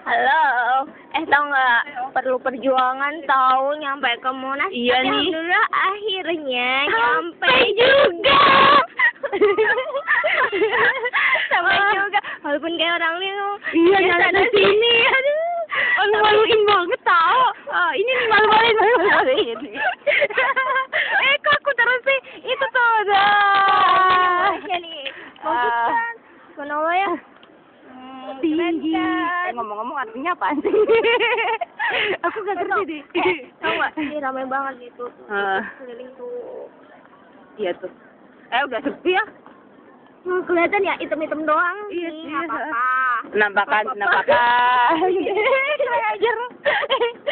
Halo, eh tau nggak perlu perjuangan tahu nyampe ke Monas. Iya Tapi nih. Alhamdulillah akhirnya nyampe juga. sampai Ah. juga. Walaupun kayak orang lingu. Iya, nyampe sana sini. Aduh, malu-maluin banget tau. Ah, ini nih malu-maluin, malu-maluin. eh, kok aku terus sih? Itu tuh, dah. Indonesia nih. Ah. Bagus kan? Subhanallah ya. Tinggi. kan? Eh, ngomong-ngomong artinya apa sih? aku gak ngerti deh. Eh, tau nggak? Ini ramai banget gitu. Ah. Keliling tuh. Iya tuh. Eh, udah sepi ya? Hmm, kelihatan ya hitam-hitam doang Iya sih, nggak apa-apa. Penampakan, penampakan. Kayak ajar.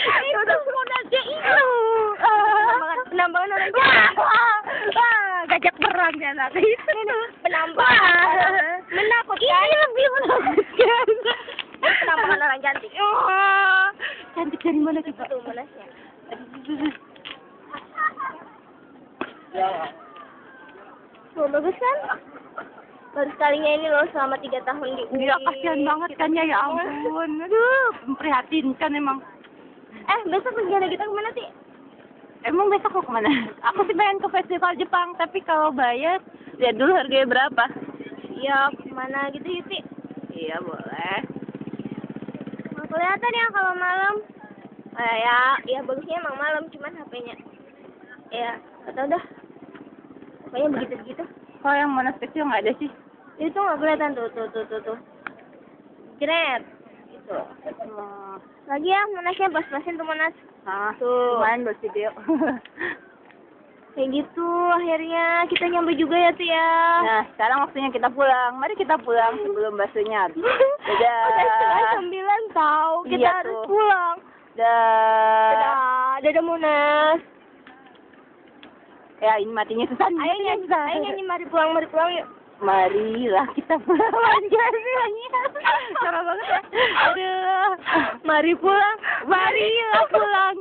Eh, udah aja itu. Penambangan, orang jahat. Wah, gajak perang ya anak itu. Penambangan. Menakutkan. Ini lebih menakutkan. Penambangan orang cantik. Oh, cantik dari mana kita? Tuh, monasnya. Tuh, bagus kan? Baru sekalinya ini loh selama tiga tahun di UI. Gila kasihan banget kan ya, ya ampun. Aduh, memprihatinkan emang. Eh, besok rencana kita ke mana sih? Emang besok mau ke mana? Aku sih pengen ke festival Jepang, tapi kalau bayar, lihat dulu harganya berapa. Ya, ke mana gitu yuk, Ti? Iya, boleh. Kelihatan ya kalau malam. Eh, ya, ya bagusnya emang malam, cuman HP-nya. Ya, nggak tahu dah. Pokoknya begitu-begitu. Kalau yang mana kecil nggak ada sih. Itu nggak kelihatan tuh, tuh, tuh, tuh, tuh. Jret. Gitu. Oh, Lagi ya, monasnya pas-pasin tuh monas. ah, Tuh. lumayan buat video. Kayak gitu, akhirnya kita nyampe juga ya, tuh ya. nah, sekarang waktunya kita pulang. Mari kita pulang sebelum baksonya habis. Dadah. Udah sembilan tahu, kita Iya, harus tuh. pulang. Dadah. Dadah, dadah Monas. Ya, ini matinya susah. Ayo nyanyi, ayo nyanyi, mari pulang, mari pulang yuk. Marilah kita pulang lanjut sih Cara banget ya. Aduh. Mari pulang, Marilah pulang.